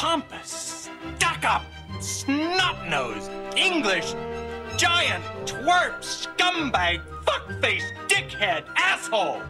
pompous, stuck up, snot nosed, English, giant, twerp, scumbag, fuckface, dickhead, asshole.